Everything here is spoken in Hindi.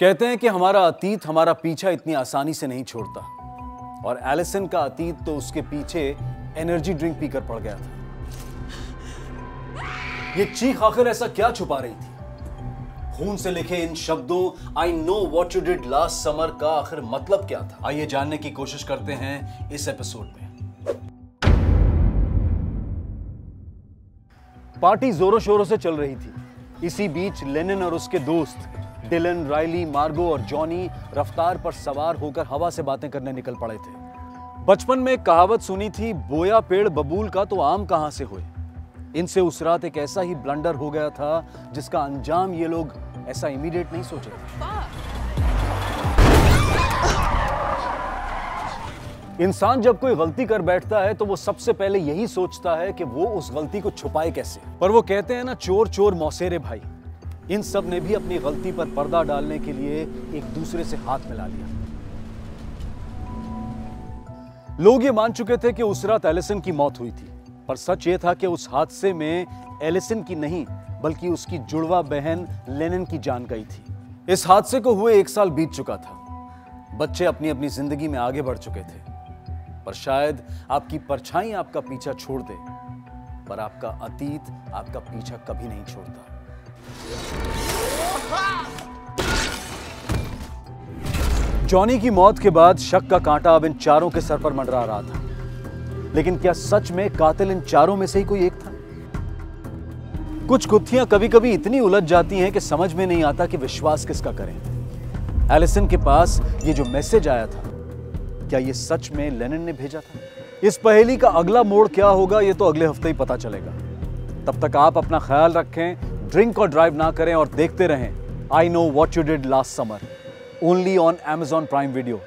कहते हैं कि हमारा अतीत हमारा पीछा इतनी आसानी से नहीं छोड़ता। और एलिसन का अतीत तो उसके पीछे एनर्जी ड्रिंक पीकर पड़ गया था। ये चीख आखिर ऐसा क्या छुपा रही थी? खून से लिखे इन शब्दों I know what you did last summer का आखिर मतलब क्या था? आइए जानने की कोशिश करते हैं इस एपिसोड में। पार्टी जोरों शोरों से चल रही थी। इसी बीच लेनिन और उसके दोस्त डिलन राइली मार्गो और जॉनी रफ्तार पर सवार होकर हवा से बातें करने निकल पड़े थे। बचपन में कहावत सुनी थी, बोया पेड़ बबूल का तो आम कहाँ से हुए? इनसे उस रात एक ऐसा ही ब्लंडर हो गया था, जिसका अंजाम ये लोग ऐसा इमीडिएट नहीं सोचे इंसान जब कोई गलती कर बैठता है तो वो सबसे पहले यही सोचता है कि वो उस गलती को छुपाए कैसे। पर वो कहते हैं ना चोर चोर मौसेरे भाई। इन सबने भी अपनी गलती पर पर्दा डालने के लिए एक दूसरे से हाथ मिला लिया। लोग ये मान चुके थे कि उस रात एलिसन की मौत हुई थी, पर सच ये था कि उस हादसे में एलिसन की नहीं, बल्कि उसकी जुड़वा बहन लेनिन की जान गई थी। इस हादसे को हुए एक साल बीत चुका था। बच्चे अपनी अपनी ज़िंदगी में आगे बढ़ चुके थे, पर शायद आपकी परछाई आपका पीछा छोड़ दे, पर आपका अतीत आपका पीछा कभी नहीं छोड़ता। जॉनी की मौत के बाद शक का कांटा अब इन चारों के सर पर मंडरा रहा था। लेकिन क्या सच में कातिल इन चारों में से ही कोई एक था? कुछ गुत्थियाँ कभी कभी इतनी उलझ जाती हैं कि समझ में नहीं आता कि विश्वास किसका करें। एलिसन के पास ये जो मैसेज आया था, क्या ये सच में लेनिन ने भेजा था? इस पहेली का अगला मोड़ क्या होगा, ये तो अगले हफ़्ते ही पता चलेगा। तब तक आप अपना ख्याल रखें ड्रिंक और ड्राइव ना करें और देखते रहें। I know what you did last summer only on Amazon Prime Video